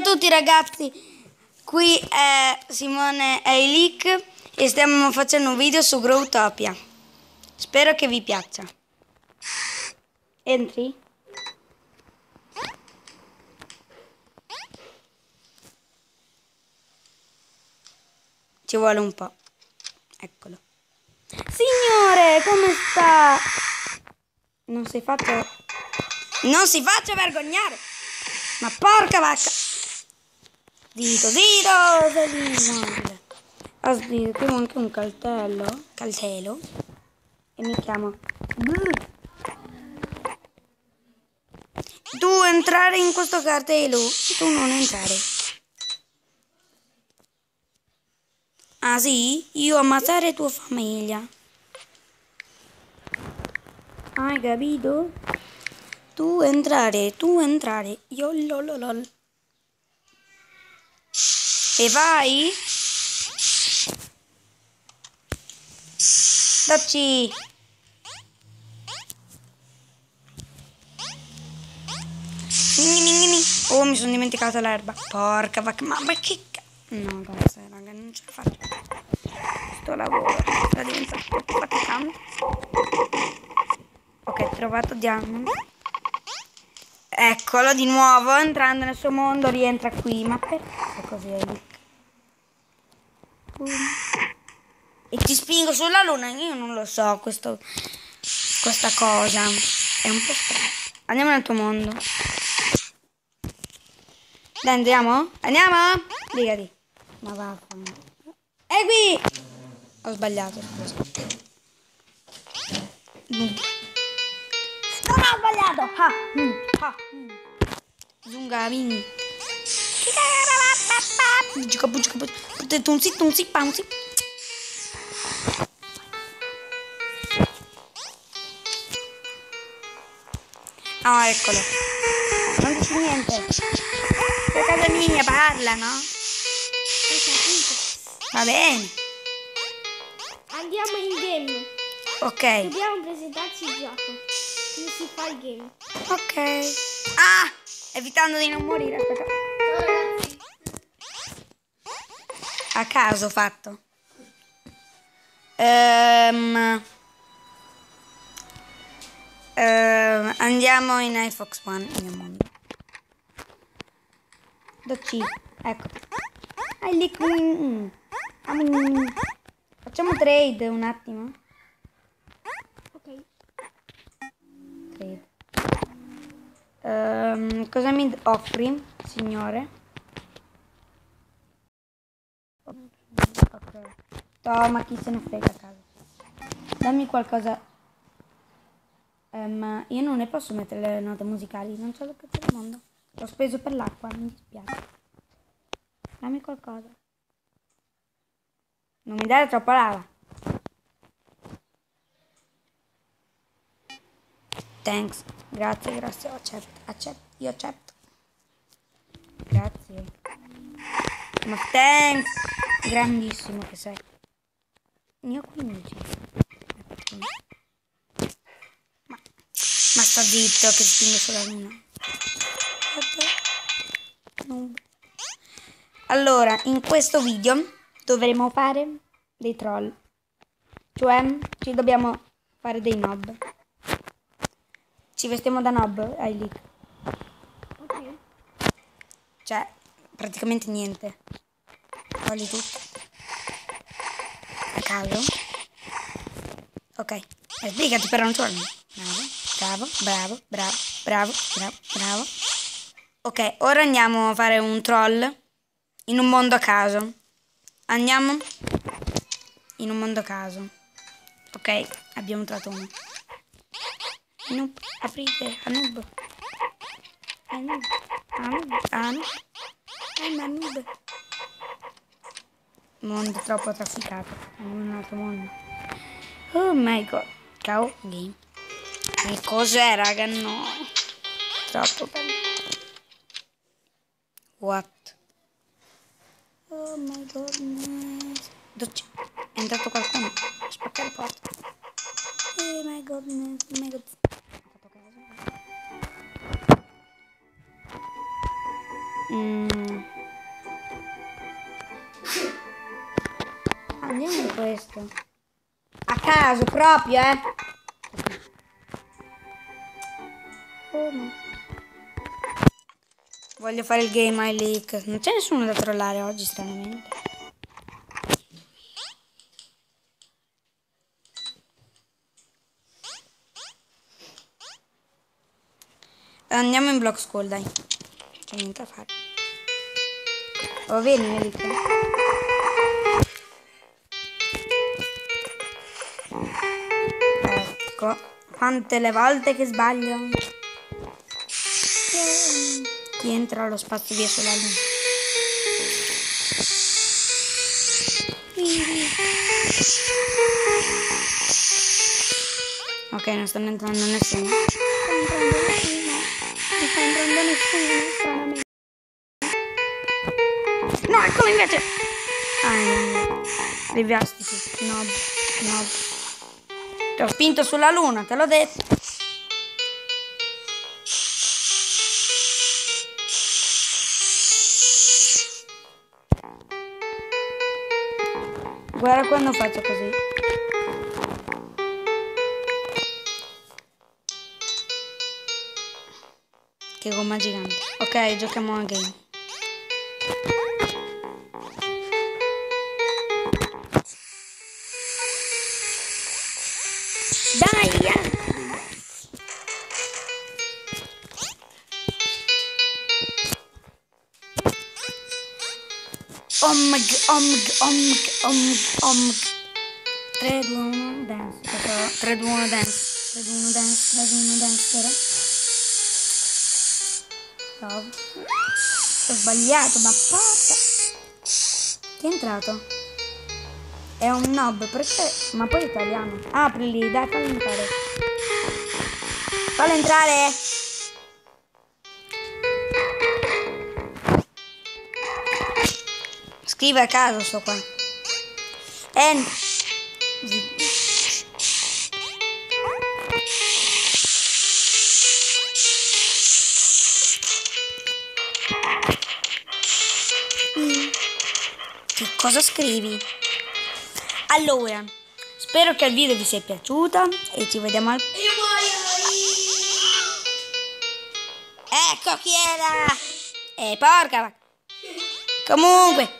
a tutti ragazzi, qui è Simone Eilic e stiamo facendo un video su Growtopia. Spero che vi piaccia. Entri? Ci vuole un po'. Eccolo. Signore, come sta? Non si faccia... Non si faccia vergognare! Ma porca vacca! Zito, zito, zito! Aspetta, qui ho anche un caltello. Caltelo. E mi chiamo... Tu entrare in questo cartello. Tu non entrare. Ah sì? Io ammazzare tua famiglia. Hai capito? Tu entrare, tu entrare. Io lololol. E vai? Dacci. Oh, mi sono dimenticata l'erba. Porca vacca, ma, ma che ca... No, grazie, raga, non ce la faccio. Sto lavoro sta diventando faticante. Ok, trovato Diamond. Eccolo di nuovo, entrando nel suo mondo, rientra qui. Ma perché così? E ti spingo sulla luna? Io non lo so, questo, questa cosa. È un po' strano. Andiamo nel tuo mondo. Dai, andiamo? Andiamo? Digati. Ma vaffanculo. E qui! Ho sbagliato, scusa. Non ho sbagliato! Ah, mm, mm. Zungavin. Bugica, bugica, bugica. Tunzi. Ah, eccolo. Non dici niente. Per casa mia parla, no? Va bene. Andiamo in game. Ok. Dobbiamo presentarci il gioco. Si fa il game? Ok. Ah! Evitando di non morire. Aspetta. A caso fatto. Ehm. Ehm, andiamo in iFox One. Il mio mondo. Dacci. Ecco. I mm. Mm. Facciamo trade un attimo. Ok. Trade. Ehm, cosa mi offri, signore? Ok. Toma, chi se ne frega a casa. Dammi qualcosa. Ehm, io non ne posso mettere le note musicali, non c'ho lo cazzo del mondo. L'ho speso per l'acqua, mi dispiace. Dammi qualcosa. Non mi dare troppa lava. Thanks. Grazie, grazie. Accetto, accetto. Io accetto. Grazie. Ma thanks. Grandissimo che sei. Ne ho 15. Ma, ma sta zitto che spingo sulla luna. Allora, in questo video dovremo fare dei troll. Cioè, ci dobbiamo fare dei nob. Ci vestiamo da nob, Ailik. Ok. Cioè, praticamente niente. Togli tutto. A caso. Ok. Sbrigati però non torni. Bravo, bravo, bravo, bravo, bravo, bravo. Ok, ora andiamo a fare un troll in un mondo a caso. Andiamo in un mondo a caso. Ok, abbiamo trovato uno. Noob, aprite, Anub. Anub, Anub, Anub. I'm Anub. Mondo troppo trafficato. Un altro mondo. Oh my god. Ciao, game. Che cos'è, raga? No. Troppo bello. What? Oh my goodness. Dove? È entrato qualcuno. Spaccare la porta. Oh my goodness. Oh my goodness. Questo. A caso proprio, eh. Oh, no. Voglio fare il game high leak. Non c'è nessuno da trollare oggi, stranamente. Andiamo in block school, dai. C'è niente da fare. Oh, vieni, Melissa. Ecco. Quante le volte che sbaglio. Chi entra allo spazio via sulla luna. Ok, non stanno entrando nessuno. Non sta entrando nessuno. No, eccolo invece! Ah, no. Deviastici. Nob, nob. Ti ho spinto sulla luna, te l'ho detto. Guarda quando faccio così. Che gomma gigante. Ok, giochiamo a game. Dai! Omg, omg, omg, omg, omg. 3, 2, 1, dance. 3, 2, 1, dance. 3, 2, 1, dance. 3, 2, 1, dance, vero? Bravo. Ho sbagliato, ma porca. Chi è entrato? È un nob, perché? Ma poi è italiano. Aprili, dai, fallo entrare. Fallo entrare! Scrive a caso sto qua. En. Cosa scrivi? Allora, spero che il video vi sia piaciuto e ci vediamo al... Ecco chi era! Eh, porca! Comunque,